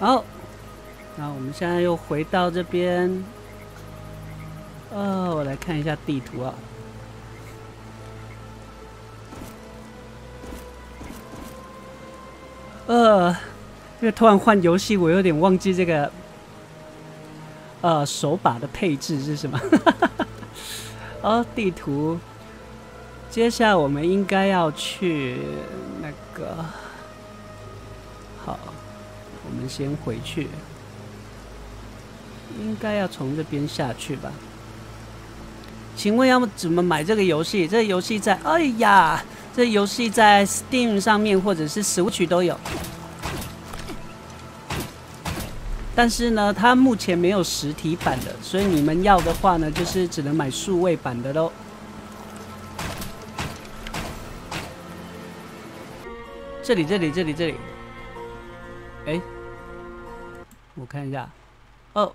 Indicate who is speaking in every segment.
Speaker 1: 好，那我们现在又回到这边。哦，我来看一下地图啊。呃，因为突然换游戏，我有点忘记这个呃手把的配置是什么。哦，地图。接下来我们应该要去那个，先回去，应该要从这边下去吧？请问要怎么买这个游戏？这个游戏在……哎呀，这游戏在 Steam 上面或者是 Switch 都有，但是呢，它目前没有实体版的，所以你们要的话呢，就是只能买数位版的喽。这里，这里，这里，这里。哎，我看一下。哦，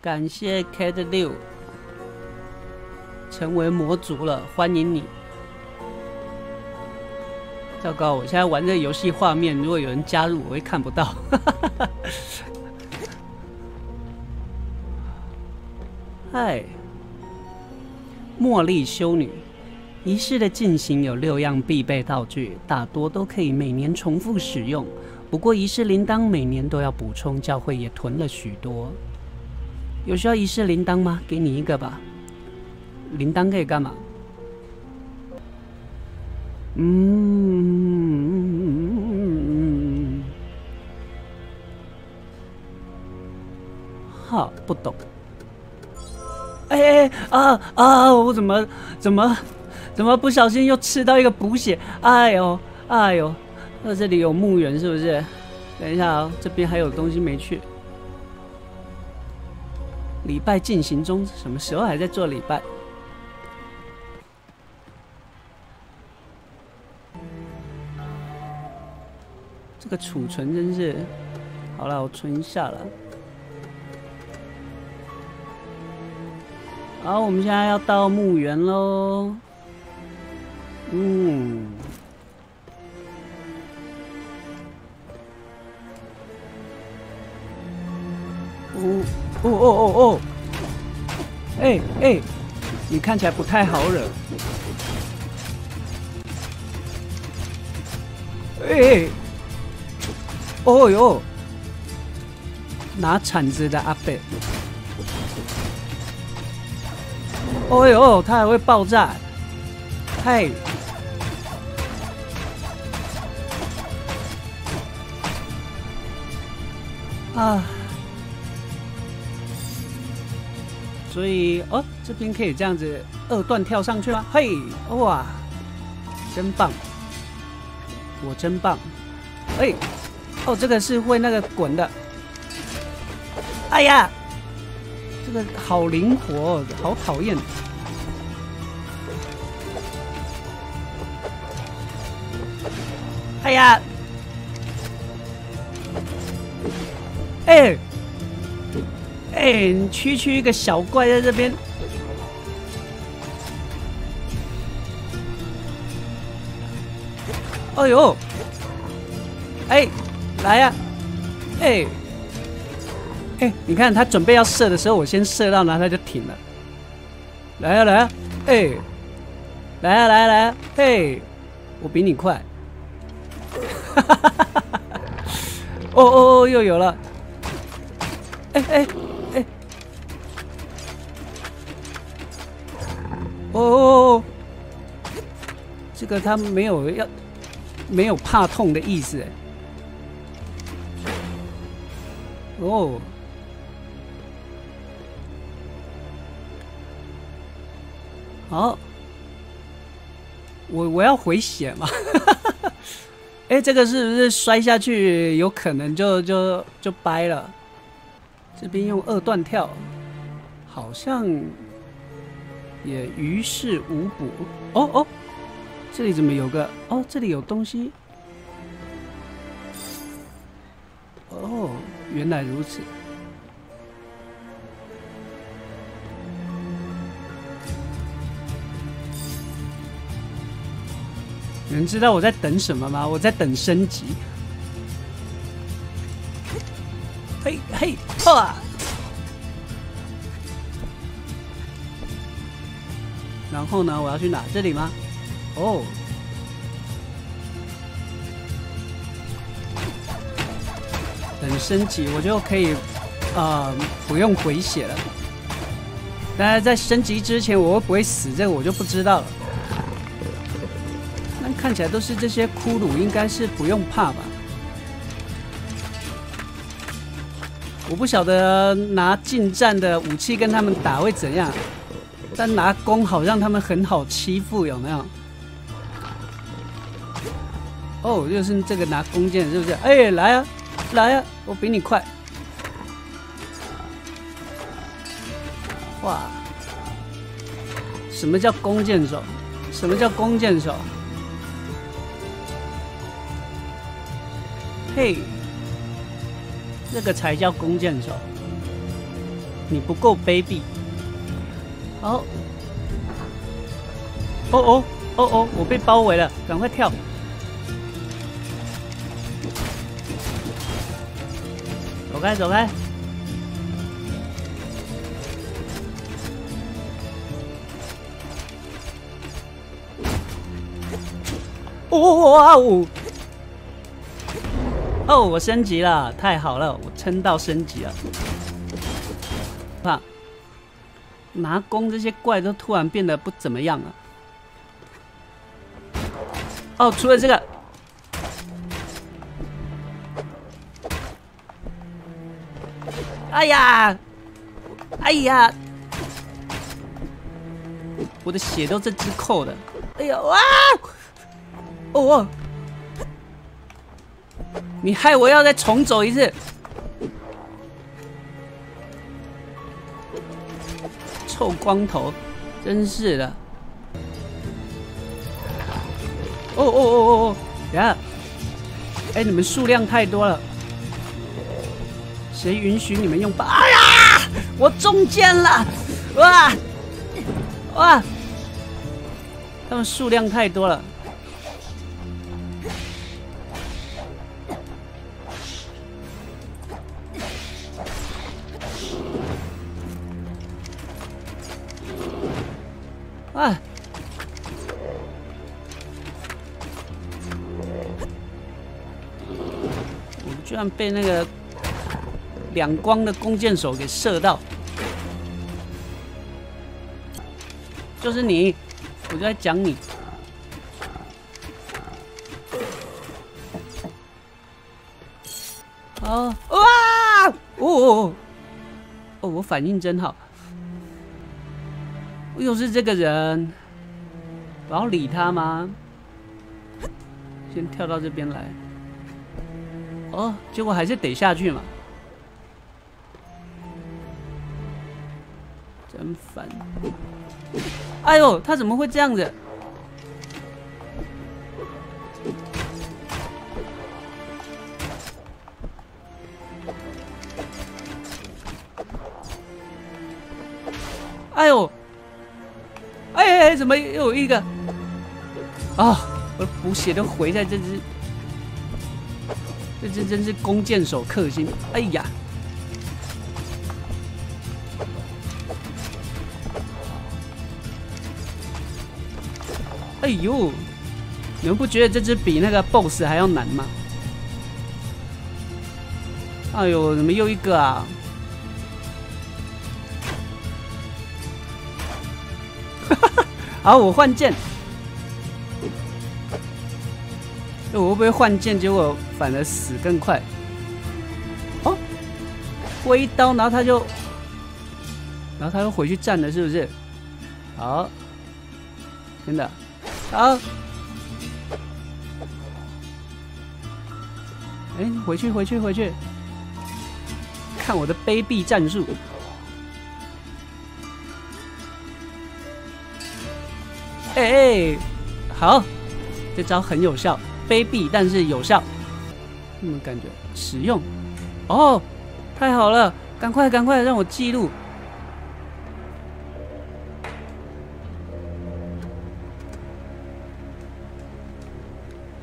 Speaker 1: 感谢 Cat 六成为魔族了，欢迎你。糟糕，我现在玩这个游戏画面，如果有人加入，我会看不到。嗨，茉莉修女。仪式的进行有六样必备道具，大多都可以每年重复使用。不过仪式铃铛每年都要补充，教会也囤了许多。有需要仪式铃铛吗？给你一个吧。铃铛可以干嘛？嗯，好，不懂。哎哎啊啊！我怎么怎么？怎么不小心又吃到一个补血？哎呦，哎呦，那这里有墓园是不是？等一下啊，这边还有东西没去。礼拜进行中，什么时候还在做礼拜？这个储存真是……好了，我存一下了。好，我们现在要到墓园喽。嗯，哦哦哦哦哦，哎哎，你看起来不太好惹。哎，哦哟，拿铲子的阿贝。哦哟，他还会爆炸，嗨。啊，所以哦，这边可以这样子二段跳上去吗？嘿，哇，真棒，我真棒，哎，哦，这个是会那个滚的，哎呀，这个好灵活，好讨厌，哎呀。哎，哎，区区一个小怪在这边，哎呦，哎，来呀，哎，哎，你看他准备要射的时候，我先射到，然后他就停了。来呀来呀，哎，来呀来呀来呀，嘿，我比你快，哈哈哈哈哈哈！哦哦哦，又有了。哎哎哦哦哦！这个他没有要，没有怕痛的意思。哦，好，我我要回血嘛？哎，这个是不是摔下去有可能就就就掰了？这边用二段跳，好像也于事无补。哦哦，这里怎么有个？哦，这里有东西。哦，原来如此。你们知道我在等什么吗？我在等升级。嘿嘿，哈！然后呢？我要去哪？这里吗？哦，等升级我就可以，呃，不用回血了。但是在升级之前，我会不会死？这个我就不知道了。那看起来都是这些骷髅，应该是不用怕吧？我不晓得拿近战的武器跟他们打会怎样，但拿弓好像他们很好欺负，有没有？哦，又是这个拿弓箭，是不是？哎，来啊，来啊，我比你快！哇，什么叫弓箭手？什么叫弓箭手？嘿，这个才叫弓箭手！你不够卑鄙！哦，哦哦哦哦，我被包围了，赶快跳！走开，走开！哇哦！哦，我升级了，太好了，我撑到升级了。拿弓这些怪都突然变得不怎么样了。哦，除了这个，哎呀，哎呀，我的血都这只扣的，哎呀哇！哦，你害我要再重走一次，臭光头，真是的！哦哦哦哦哦，呀！哎，你们数量太多了，谁允许你们用把？哎呀，我中箭了！哇哇，他们数量太多了。被那个两光的弓箭手给射到，就是你，我就在讲你。哦，哇！哦哦哦！我反应真好。又是这个人，我要理他吗？先跳到这边来。哦，结果还是得下去嘛。真烦！哎呦，他怎么会这样子？哎呦！哎哎哎，怎么又有一个？啊！我的补血都回在这只，这只真是弓箭手克星。哎呀！哎呦！你们不觉得这只比那个 BOSS 还要难吗？哎呦，怎么又一个啊？好，我换剑。我会不会换剑，结果反而死更快？哦，挥刀，然后他就，然后他又回去站了，是不是？好，真的，好。哎，回去，回去，回去，看我的卑鄙战术。哎，好，这招很有效，卑鄙但是有效，什么感觉？使用，哦，太好了，赶快赶快让我记录。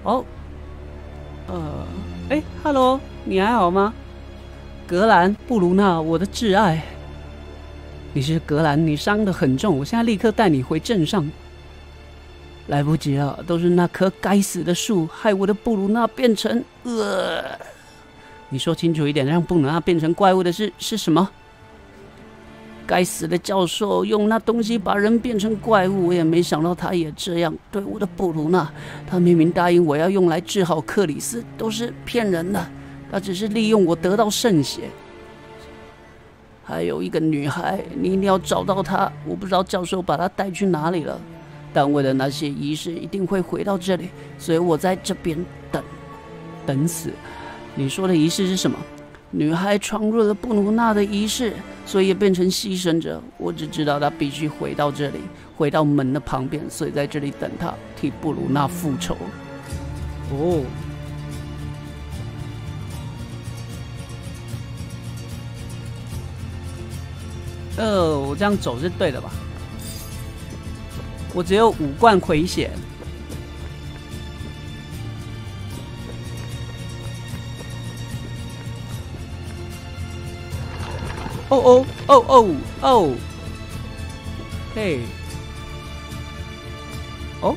Speaker 1: 哦，呃，哎，Hello，你还好吗？格兰布鲁纳，我的挚爱。你是格兰，你伤得很重，我现在立刻带你回镇上。来不及了，都是那棵该死的树害我的布鲁纳变成……呃，你说清楚一点，让布鲁纳变成怪物的事是什么？该死的教授用那东西把人变成怪物，我也没想到他也这样对我的布鲁纳。他明明答应我要用来治好克里斯，都是骗人的。他只是利用我得到圣血。还有一个女孩，你一定要找到她。我不知道教授把她带去哪里了，但为了那些仪式，一定会回到这里，所以我在这边等，等死。你说的仪式是什么？女孩闯入了布鲁纳的仪式，所以变成牺牲者。我只知道她必须回到这里，回到门的旁边，所以在这里等她，替布鲁纳复仇。哦，呃，我这样走是对的吧？我只有五罐回血。哦哦哦哦哦！嘿，哦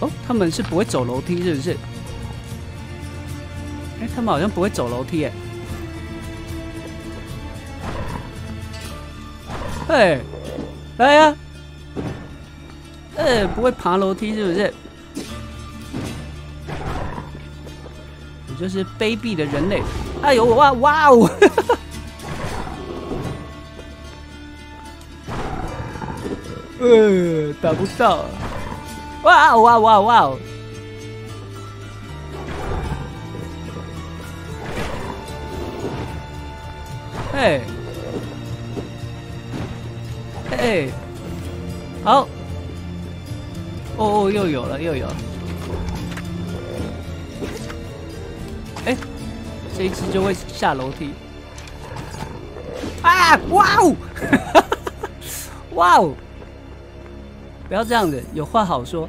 Speaker 1: 哦，他们是不会走楼梯，是不是？哎，他们好像不会走楼梯，哎。嘿，来呀！呃，不会爬楼梯，是不是？你就是卑鄙的人类！哎呦哇哇哦！呃，打不到！哇哇哇哇！嘿，嘿，好！哦哦，又有了，又有了！哎，这一次就会下楼梯！啊！哇哦！哇哦！不要这样子，有话好说。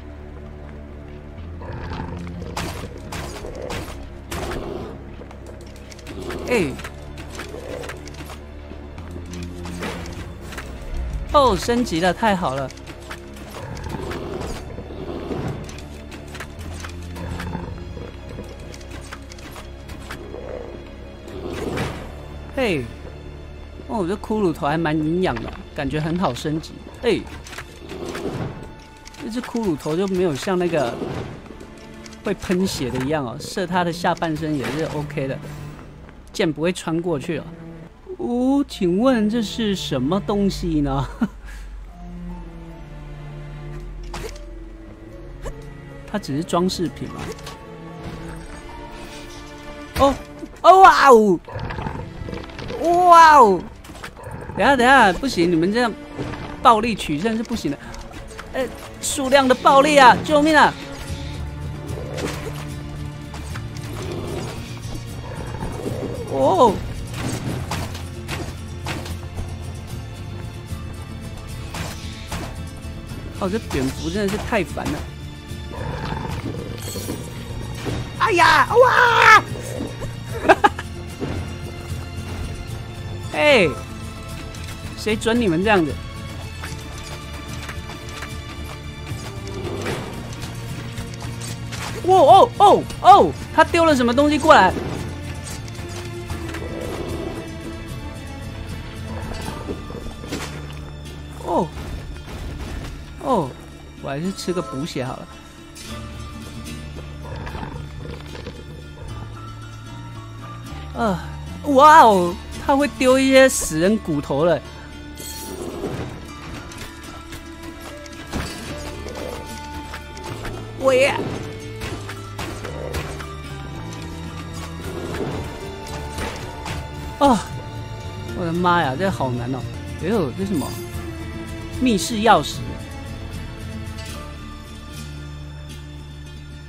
Speaker 1: 哎，哦，升级了，太好了！嘿，哦，这骷髅头还蛮营养的，感觉很好升级。哎。这只骷髅头就没有像那个会喷血的一样哦，射他的下半身也是 OK 的，剑不会穿过去哦。哦，请问这是什么东西呢？它只是装饰品吗？哦哦哇哦哇哦！等下等下，不行，你们这样暴力取胜是不行的。哎，数量的暴力啊！救命啊！哦，哦，这蝙蝠真的是太烦了！哎呀，哇！哎，谁准你们这样子？哦哦哦哦！他丢了什么东西过来？哦哦，我还是吃个补血好了。啊！哇哦，他会丢一些死人骨头了。我也。哦，我的妈呀，这好难哦！哎呦，这什么？密室钥匙。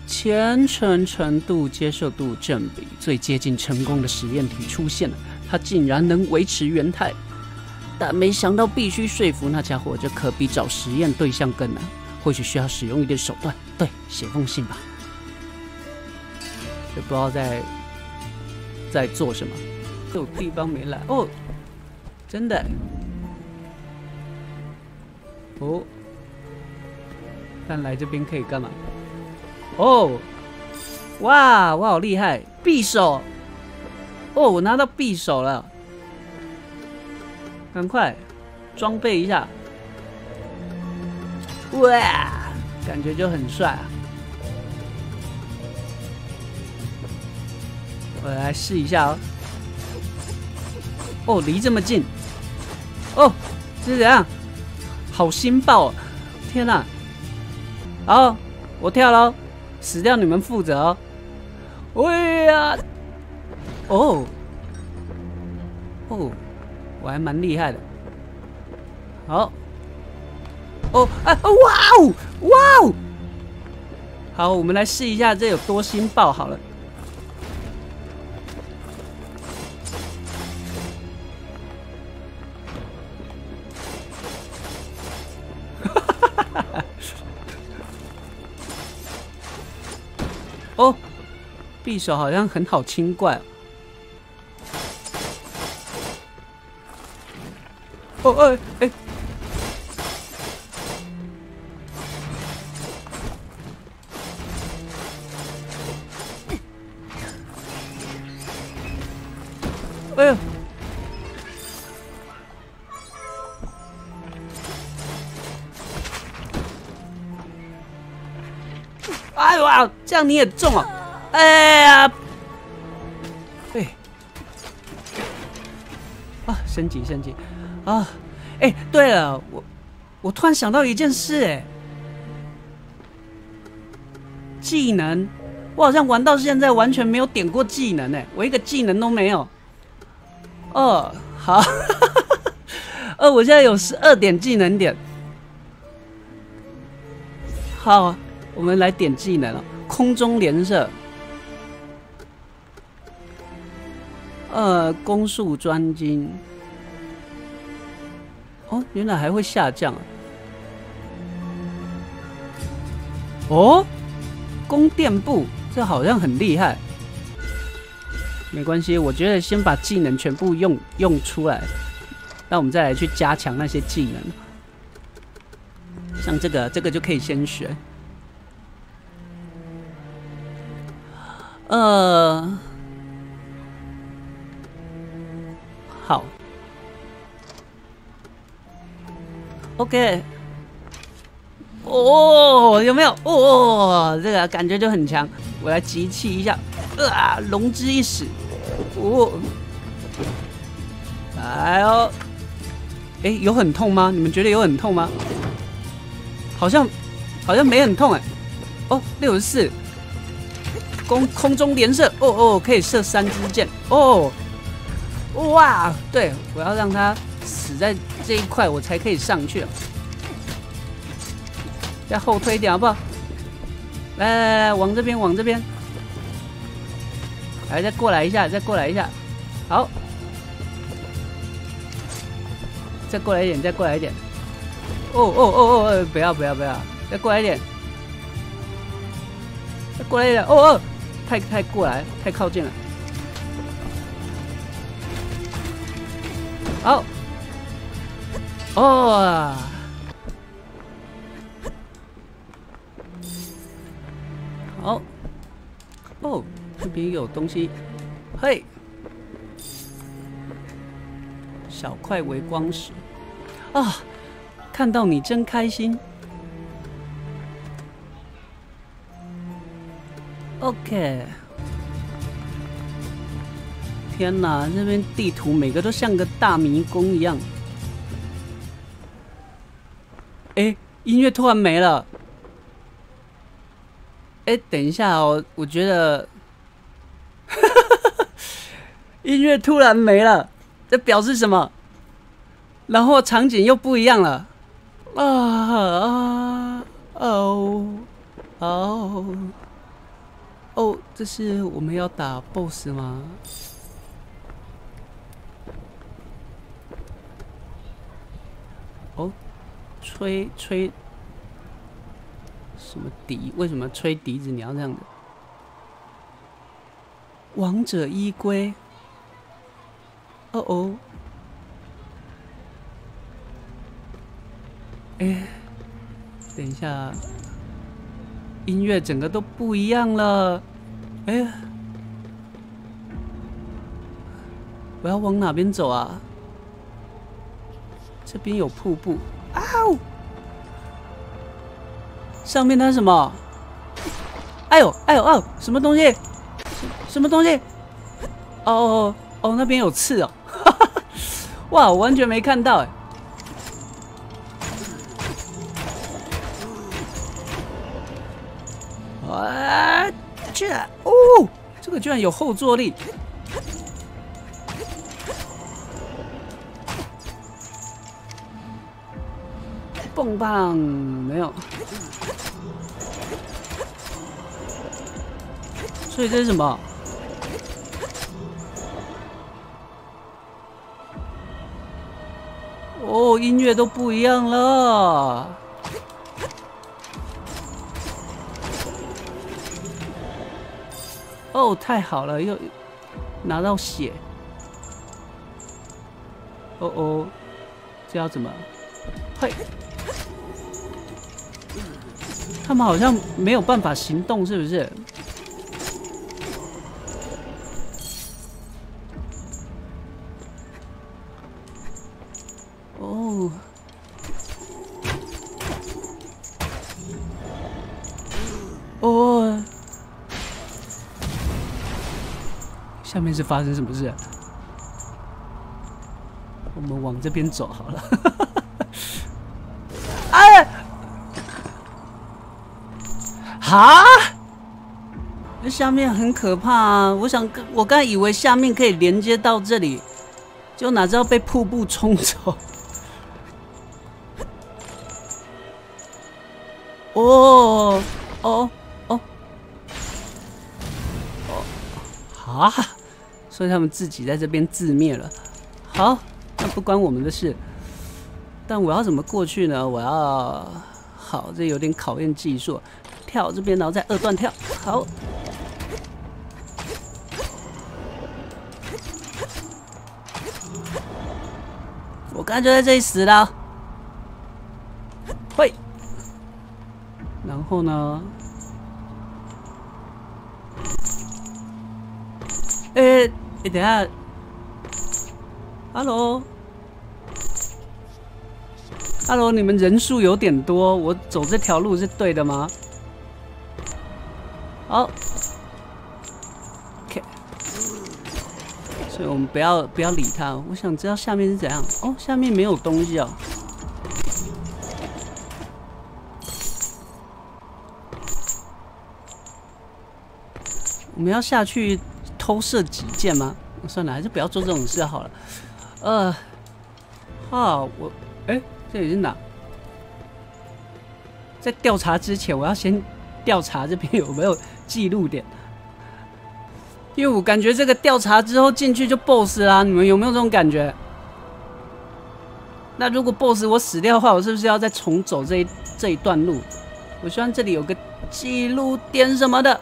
Speaker 1: 虔诚程度、接受度正比，最接近成功的实验体出现了，他竟然能维持原态。但没想到，必须说服那家伙，这可比找实验对象更难。或许需要使用一点手段，对，写封信吧。也不知道在在做什么。有地方没来哦，真的哦，看来这边可以干嘛？哦，哇，我好厉害，匕首！哦，我拿到匕首了，赶快装备一下！哇，感觉就很帅啊！我来试一下哦。哦，离这么近！哦，是怎样？好心爆！天哪！好，我跳喽，死掉你们负责哦。喂呀！哦，哦，我还蛮厉害的。好，哦，啊，哇哦，哇哦！好，我们来试一下这有多新爆好了。哦，匕首好像很好清怪。哦，哎哎，哎呦！哎哇，这样你也中啊！哎呀，哎，啊，升级升级啊！哎，对了，我我突然想到一件事，哎，技能，我好像玩到现在完全没有点过技能，哎，我一个技能都没有。哦，好，哦，我现在有十二点技能点，好。我们来点技能了，空中连射，呃，攻速专精。哦，原来还会下降啊！哦，宫殿步，这好像很厉害。没关系，我觉得先把技能全部用用出来，那我们再来去加强那些技能。像这个，这个就可以先学。呃，好，OK，哦，有没有？哦，这个感觉就很强。我来集气一下，啊，龙之一死，哦，哎呦，哎，有很痛吗？你们觉得有很痛吗？好像，好像没很痛哎。哦，六十四。空空中连射，哦哦，可以射三支箭，哦，哇，对我要让他死在这一块，我才可以上去。再后推一点好不好？来来来，往这边，往这边，来再过来一下，再过来一下，好，再过来一点，再过来一点，哦哦哦哦，不要不要不要，再过来一点，再过来一点，哦哦。太太过来，太靠近了。好，哦，好，哦，这边有东西，嘿，小块微光石，啊，看到你真开心。OK，天哪，这边地图每个都像个大迷宫一样。哎，音乐突然没了。哎，等一下哦，我觉得，音乐突然没了，这表示什么？然后场景又不一样了。啊啊哦哦。哦，这是我们要打 BOSS 吗？哦，吹吹什么笛？为什么吹笛子？你要这样子？王者依归，哦哦，哎，等一下，音乐整个都不一样了。哎，我要往哪边走啊？这边有瀑布。啊呜！上面那是什么？哎呦哎呦哦！什么东西？什么东西？哦哦哦！那边有刺哦！哇，我完全没看到哎！啊！这哦，这个居然有后坐力！棒没有，所以这是什么？哦，音乐都不一样了。哦，太好了，又拿到血。哦哦，这要怎么？嘿。他们好像没有办法行动，是不是？哦，哦，下面是发生什么事？我们往这边走好了。啊！那下面很可怕啊！我想，我刚以为下面可以连接到这里，就哪知道被瀑布冲走。哦哦哦哦！啊！所以他们自己在这边自灭了。好，那不关我们的事。但我要怎么过去呢？我要……好，这有点考验技术。跳这边，然后再二段跳。好，我刚就在这里死了。会，然后呢？哎，你等下，Hello，Hello，你们人数有点多，我走这条路是对的吗？好，OK，所以我们不要不要理他。我想知道下面是怎样。哦，下面没有东西哦。我们要下去偷射几箭吗？算了，还是不要做这种事好了。呃，好，我，哎，这里是哪？在调查之前，我要先调查这边有没有。记录点，因为我感觉这个调查之后进去就 BOSS 啦，你们有没有这种感觉？那如果 BOSS 我死掉的话，我是不是要再重走这一这一段路？我希望这里有个记录点什么的。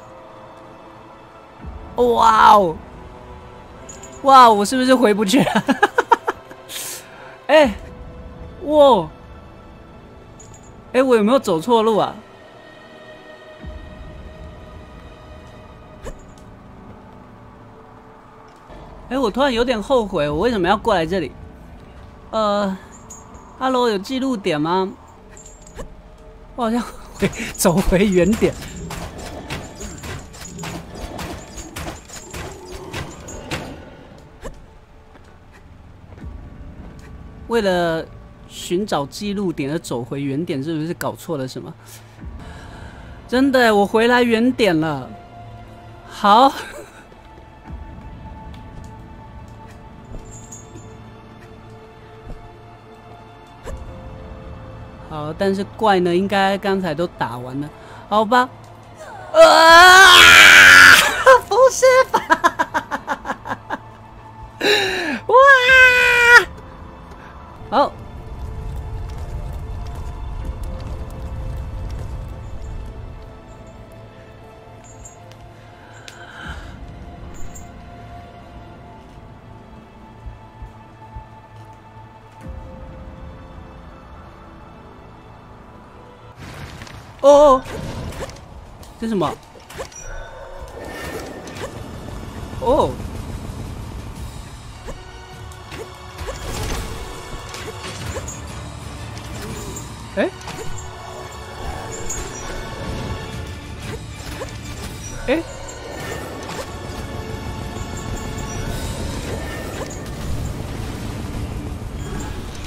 Speaker 1: 哇哦，哇，我是不是回不去了？哎，哇，哎，我有没有走错路啊？哎，我突然有点后悔，我为什么要过来这里？呃，Hello，有记录点吗？我好像回 走回原点。为了寻找记录点而走回原点，是不是搞错了什么？真的，我回来原点了。好。好，但是怪呢，应该刚才都打完了，好吧？啊！这什么？哦，哎，哎，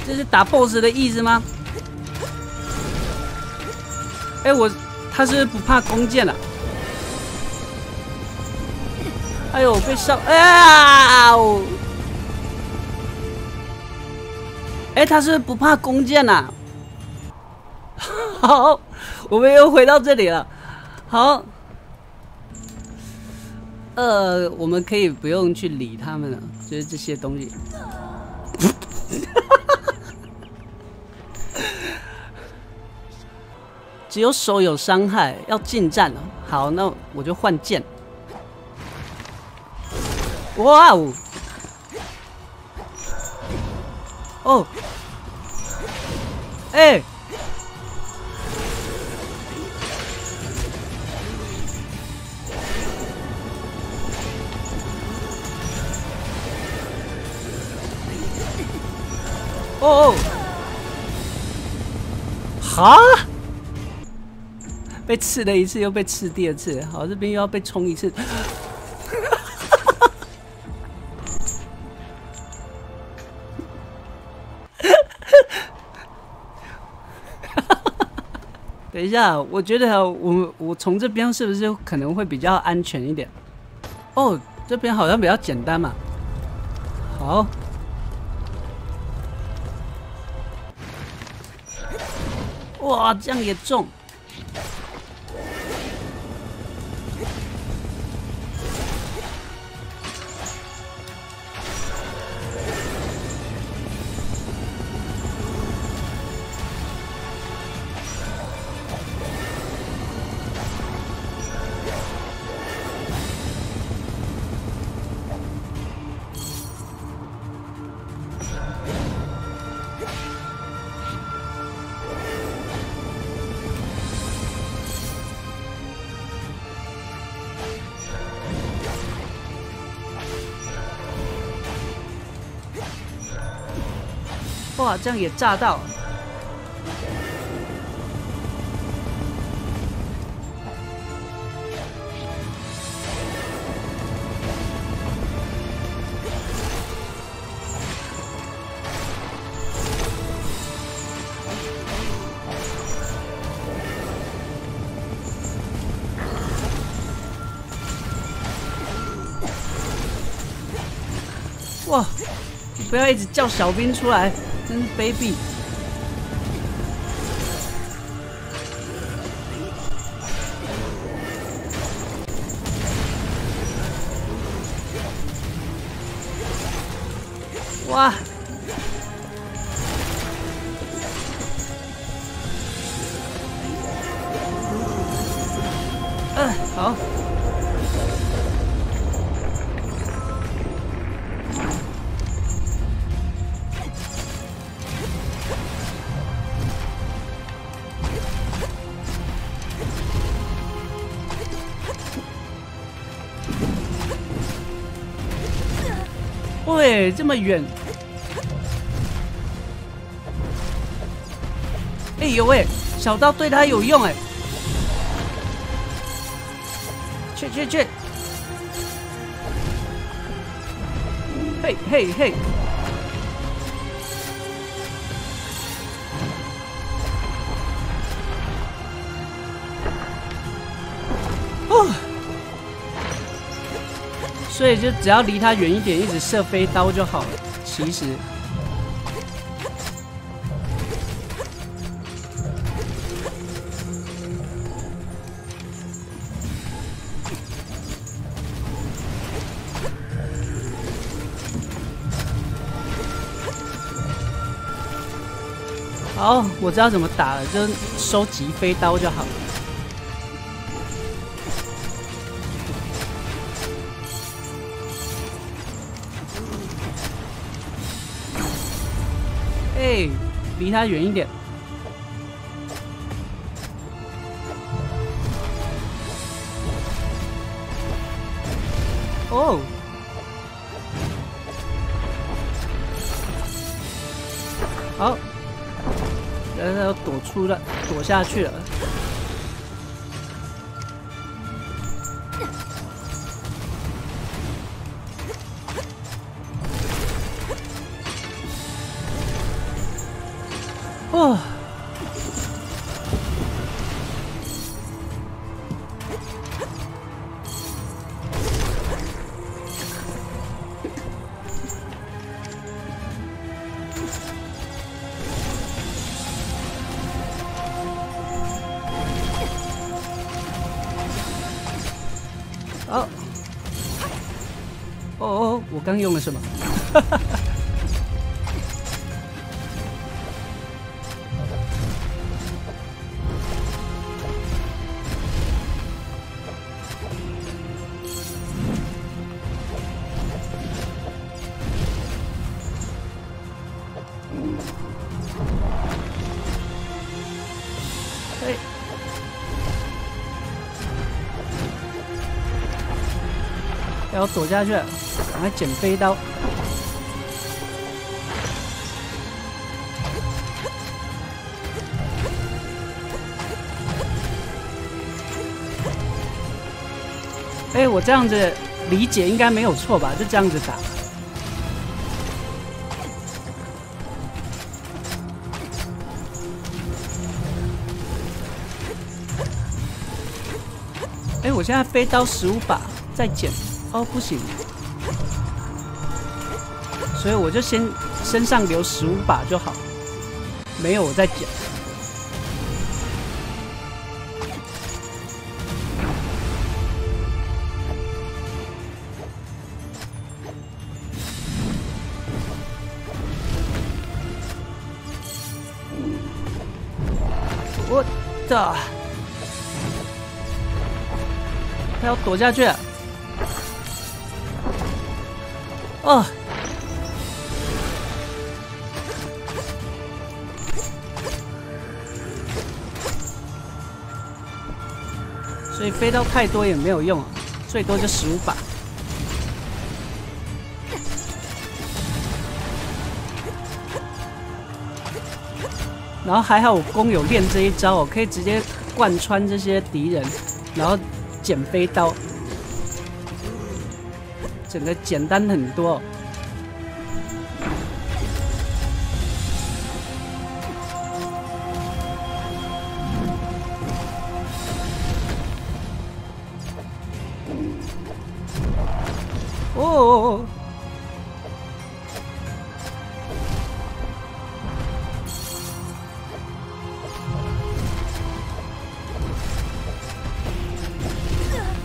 Speaker 1: 这是打 BOSS 的意思吗？哎，我他是不怕弓箭的。哎呦，被烧！哎呀！哎，他是不怕弓箭呐。好，我们又回到这里了。好，呃，我们可以不用去理他们了，就是这些东西。只有手有伤害，要近战了。好，那我就换剑。哇哦！哦，哎！哦哦！哈！被刺了一次，又被刺第二次，好，这边又要被冲一次。哈哈哈等一下，我觉得我我从这边是不是可能会比较安全一点？哦，这边好像比较简单嘛。好，哇，这样也中。哇，这样也炸到！哇，不要一直叫小兵出来！真么远！哎呦喂，小刀对他有用哎！去去去！嘿嘿嘿！所以就只要离他远一点，一直射飞刀就好了。其实，好，我知道怎么打了，就收集飞刀就好。哎，离他远一点。哦。好。然后躲出了躲下去了。哦。哦，哦哦，我刚用了什么？哎，要躲下去，赶快捡飞刀。哎，我这样子理解应该没有错吧？就这样子打。哎，我现在飞刀十五把，再捡哦，不行，所以我就先身上留十五把就好，没有我再捡。我的。他要躲下去。哦，所以飞刀太多也没有用，最多就十五把。然后还好我弓有练这一招，我可以直接贯穿这些敌人，然后。捡飞刀，整个简单很多。哦。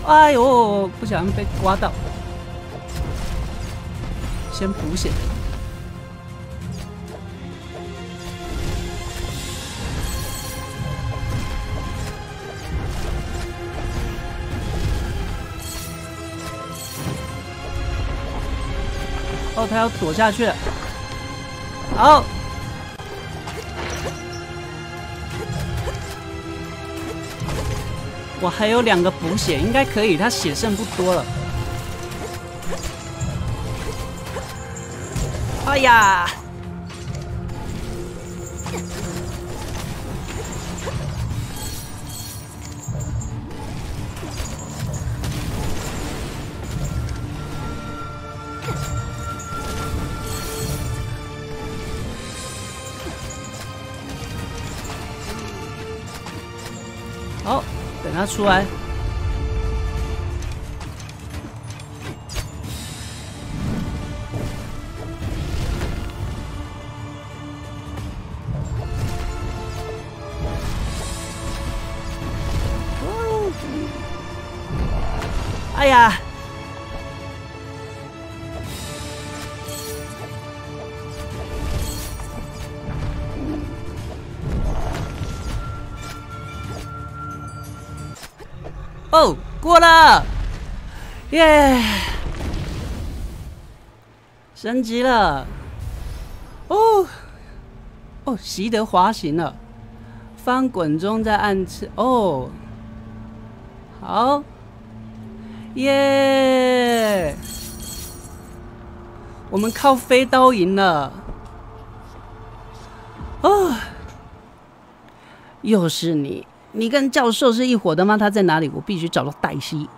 Speaker 1: 哎呦！不小心被刮到，先补血。哦，他要躲下去了。好。我还有两个补血，应该可以。他血剩不多了。呀！好。等他出来。过了，耶！升级了，哦哦，习得滑行了，翻滚中在暗刺，哦，好，耶！我们靠飞刀赢了。哦，又是你！你跟教授是一伙的吗？他在哪里？我必须找到黛西。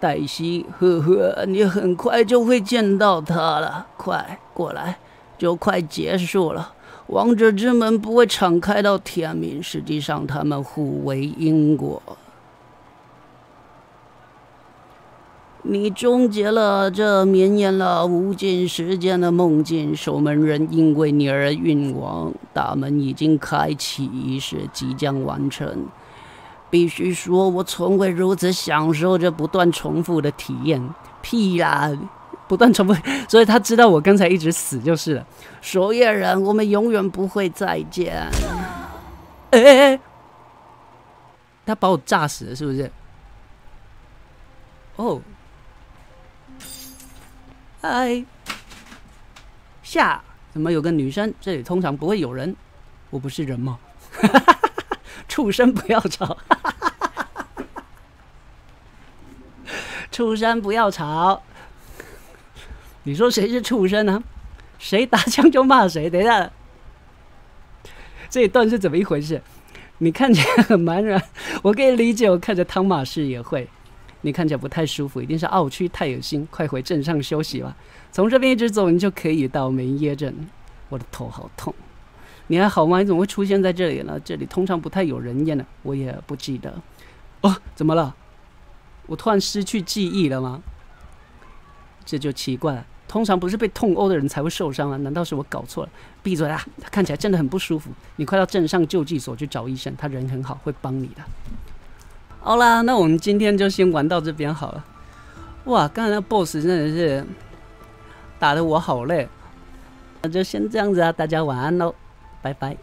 Speaker 1: 黛西，呵呵，你很快就会见到他了。快过来，就快结束了。王者之门不会敞开到天明，实际上他们互为因果。你终结了这绵延了无尽时间的梦境，守门人因为你而运亡，大门已经开启，仪式即将完成。必须说，我从未如此享受着不断重复的体验。屁啦，不断重复，所以他知道我刚才一直死就是了。守夜人，我们永远不会再见。他把我炸死了，是不是？哦。嗨，下怎么有个女生？这里通常不会有人。我不是人吗？畜生不要吵！畜生不要吵！你说谁是畜生呢？谁打枪就骂谁。等一下，这一段是怎么一回事？你看起来很茫然，我可以理解。我看着汤马士也会。你看起来不太舒服，一定是奥区太恶心，快回镇上休息吧。从这边一直走，你就可以到梅耶镇。我的头好痛，你还好吗？你怎么会出现在这里呢？这里通常不太有人烟的，我也不记得。哦，怎么了？我突然失去记忆了吗？这就奇怪了。通常不是被痛殴的人才会受伤啊？难道是我搞错了？闭嘴啊！他看起来真的很不舒服。你快到镇上救济所去找医生，他人很好，会帮你的。好啦，那我们今天就先玩到这边好了。哇，刚才那 boss 真的是打的我好累，那就先这样子啊，大家晚安喽，拜拜。